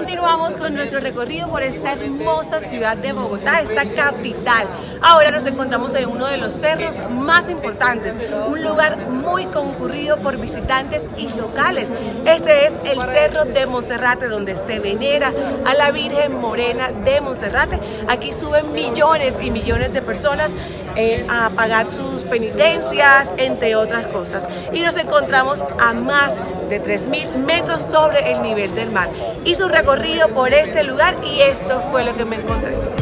Continuamos con nuestro recorrido por esta hermosa ciudad de Bogotá, esta capital. Ahora nos encontramos en uno de los cerros más importantes, un lugar muy concurrido por visitantes y locales. Este es el Cerro de Monserrate, donde se venera a la Virgen Morena de Monserrate. Aquí suben millones y millones de personas eh, a pagar sus penitencias, entre otras cosas. Y nos encontramos a más de 3.000 metros sobre el nivel del mar. Hice un recorrido por este lugar y esto fue lo que me encontré.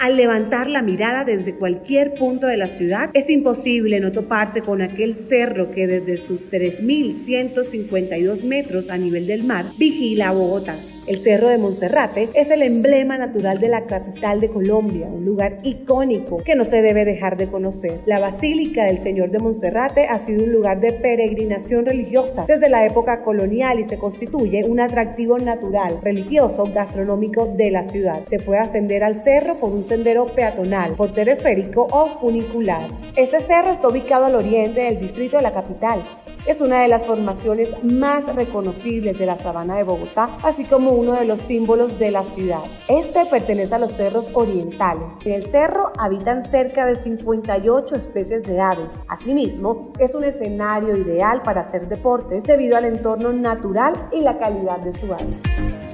Al levantar la mirada desde cualquier punto de la ciudad, es imposible no toparse con aquel cerro que desde sus 3.152 metros a nivel del mar vigila a Bogotá. El Cerro de Monserrate es el emblema natural de la capital de Colombia, un lugar icónico que no se debe dejar de conocer. La Basílica del Señor de Monserrate ha sido un lugar de peregrinación religiosa desde la época colonial y se constituye un atractivo natural, religioso, gastronómico de la ciudad. Se puede ascender al cerro por un sendero peatonal, por teleférico o funicular. Este cerro está ubicado al oriente del distrito de la capital. Es una de las formaciones más reconocibles de la sabana de Bogotá, así como uno de los símbolos de la ciudad. Este pertenece a los cerros orientales. En el cerro habitan cerca de 58 especies de aves. Asimismo, es un escenario ideal para hacer deportes debido al entorno natural y la calidad de su aire.